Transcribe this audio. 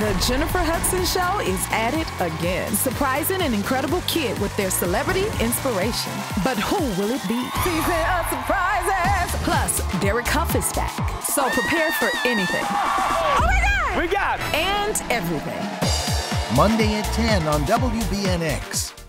The Jennifer Hudson Show is at it again, surprising an incredible kid with their celebrity inspiration. But who will it be? Season of surprises. Plus, Derek Hough is back, so prepare for anything. Oh my God! We got And everything. Monday at 10 on WBNX.